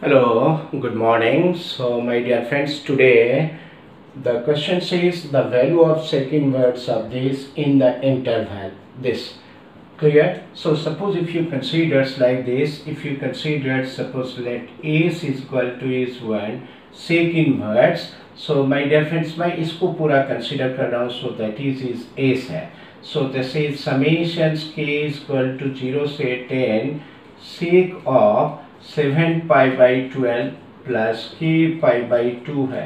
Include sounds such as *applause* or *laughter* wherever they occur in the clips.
Hello, good morning. So, my dear friends, today the question says the value of second words of this in the interval. This clear? So, suppose if you consider like this, if you consider suppose let a is equal to is one second words. So, my dear friends, मैं इसको पूरा consider कर रहा हूँ. So, that is is a है. So, this is summations k is equal to zero से ten sec of seven pi by twelve plus k pi by two है।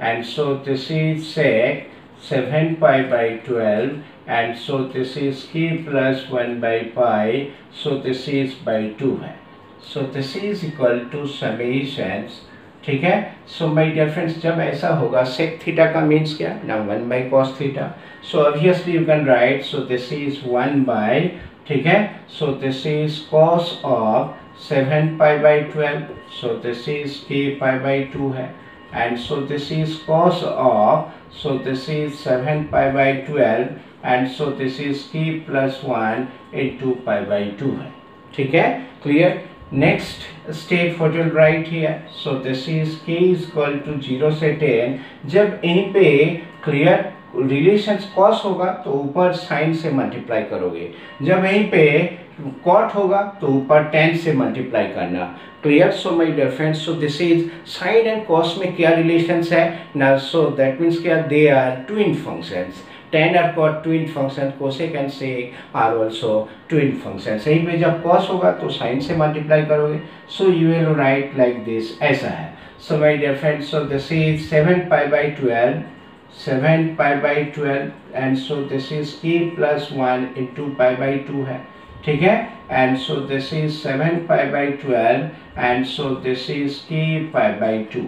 And so this is sec seven pi by twelve and so this is k plus one by pi so this is by two है। So this is equal to summations ठीक है? So my dear friends जब ऐसा होगा sec theta का means क्या? ना one by cos theta so obviously you can write so this is one by ठीक है? So this is cos of 7 pi by 12 so this is k pi by 2 है and so this is cos of so this is 7 pi by 12 and so this is k plus 1 into pi by 2 है ठीक है clear next step what will write here so this is k is equal to 0 से 10 जब यहीं पे clear relation cos होगा तो ऊपर साइन से मल्टीप्लाई करोगे। जब यहीं पे कॉट होगा तो ऊपर टेन से मल्टीप्लाई करना। Clear so my dear friends so this is sine and cos में क्या रिलेशंस है? ना सो दैट मींस क्या? They are twin functions tan और cot twin function cosec and sec are also twin functions. सही पे जब cos होगा तो sin से मल्टीप्लाई करोगे। सो you will write like this, ऐसा है। सो my dear friends, so this is 7 pi by 12 7 pi by 12 and so this is k plus 1 into pi by 2 है। ठीक है? And so this is seven pi by twelve and so this is k pi by two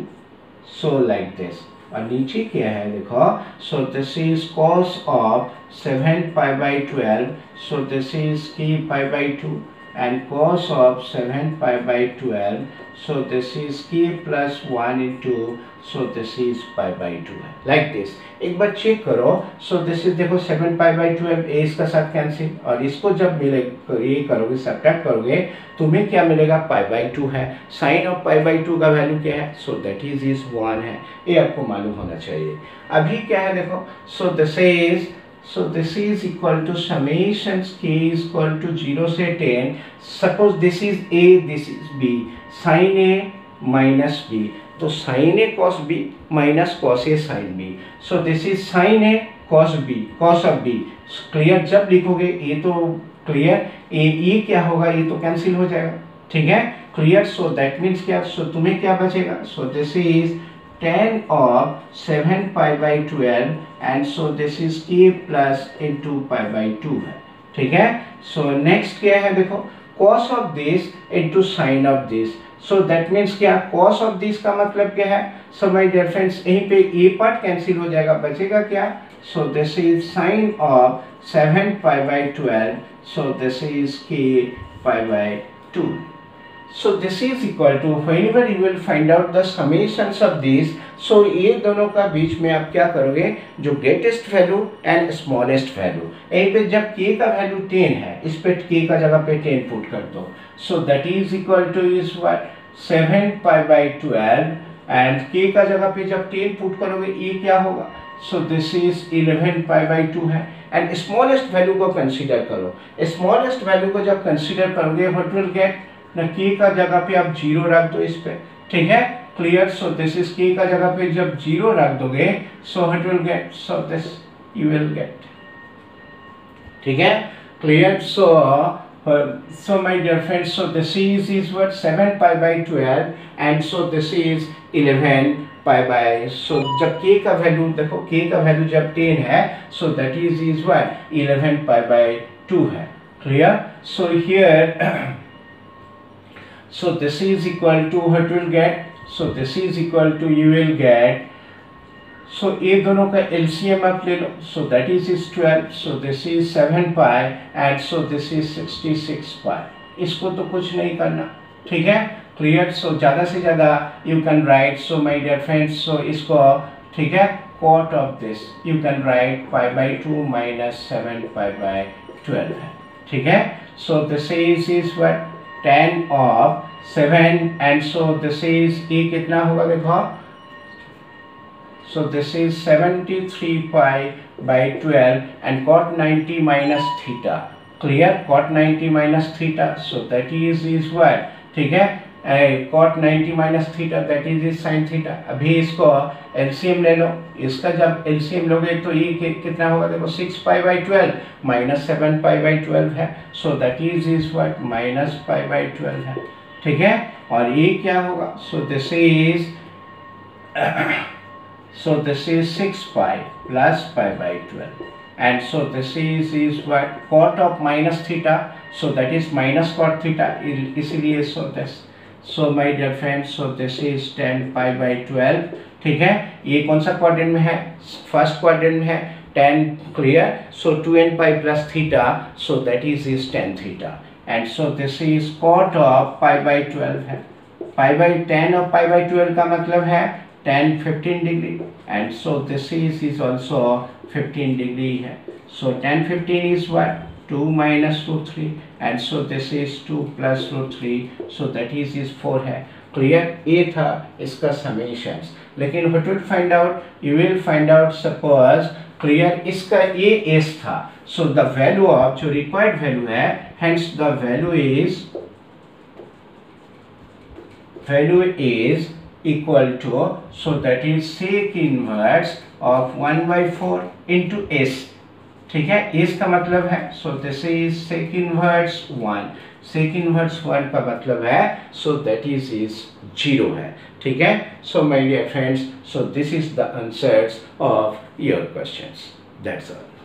so like this और नीचे क्या है देखो? So this is cos of seven pi by twelve so this is k pi by two and cos of seven pi by twelve so this is k plus one into so this is pi by two है like एक बार check करो सो this is देखो seven pi by twelve ए इसका साथ cancel और इसको जब मिले, ये करोगे सब्ट्रैक्ट करोगे, तुम्हें क्या मिलेगा? पाई बाई टू है। Sine of pi by two का वैल्यू क्या है? So that is is one है। ये आपको मालूम होना चाहिए। अभी क्या है देखो? So this is so this is equal to summations k is equal to 0 से 10 suppose this is a this is b sin a minus b तो sin a cos b minus cos a sin b so this is sin a cos b cos of b clear जब लिखोगे ये तो clear ए ये क्या होगा ये तो कैंसिल हो जाएगा ठीक है क्लियर सो दैट मीन्स क्या सो so, तुम्हें क्या बचेगा so this is tan of 7 pi by 12 and so this is k plus into pi by 2 है ठीक है so next क्या है देखो cos of this into sin of this so that means क्या cos of this का मतलब क्या है so my dear friends यहीं पे a part cancel हो जाएगा बचेगा क्या so this is sin of 7 pi by 12 so this is k pi by 2 so this is equal to whenever you will find out the summations of these, so ये दोनों का बीच में आप क्या करोगे? जो greatest value and smallest value यहीं पे जब k का वैल्यू 10 है, इस पे k का जगह पे 10 पुट कर दो। So that is equal to is what 7 pi by 12 and k का जगह पे जब 10 पुट करोगे, ये क्या होगा? So this is 11 pi by 2 है। एंड स्मॉलेस्ट वैल्यू को कंसीडर करो। स्मॉलेस्ट वैल्यू को जब कंसीडर करोगे व्हाट विल गेट न के का जगह पे आप ज़ीरो रख दो इस पे। ठीक है? क्लियर सो दिस इज़ के का जगह पे जब ज़ीरो रख दोगे so what will get so this you will get ठीक है? Clear so so, my dear friends, so, this is is what? 7 pi by 12 and so, this is 11 pi by, so, जब k का value देखो, k का value जब 10 है, so that is is what? 11 pi by 2 है। Clear? So, here so this is equal to what will get so this is equal to you will get so ये दोनों का LCM आप ले लो so that is is 12 so this is 7 pi and so this is 66 pi इसको तो कुछ नहीं करना ठीक है क्लियर सो ज़्यादा से ज़्यादा you can write so my dear friends so इसको ठीक है cot of this you can write pi by 2 minus 7 pi by 12 है ठीक है so this is is what tan of seven and so this is ए कितना होगा देखो? So this is seventy three pi by twelve and cot ninety minus theta clear cot ninety minus theta so that is is why ठीक है? Cot 90 minus theta that is is sine theta अभी इसको LCM ले लो। इसका जब LCM लोगे तो ये कि, कितना होगा? देखो six pi by twelve minus seven pi by twelve है। So that is is what minus pi by twelve है। ठीक है? और ये क्या होगा? So this is so this is *coughs* 6 pi plus pi by 12 and so this is is what? Cot of minus theta. So that is minus cot theta. इसलिए so this so my dear friends so this is tan pi by twelve ठीक है? ये कौन सा quadrant में है? First quadrant में है tan clear so two n pi plus theta so that is is tan theta and so this is cot of pi by twelve है. पाई बाई टेन और पाई बाई ट्वेल्व का मतलब है tan fifteen degree and so this is is also fifteen degree है. So tan fifteen is what 2 minus root 3 and so this is 2 plus root 3 so that is is 4 है clear ये था इसका summations लेकिन what will find out you will find out suppose clear इसका ये s था so the value of जो required value है hence the value is value is equal to so that is sec inverse of 1 by 4 into s ठीक है? इसका मतलब है so this is sec inverse one sec inverse one का मतलब है so that is is zero है। ठीक है? So my dear friends so this is the answers of your questions that's all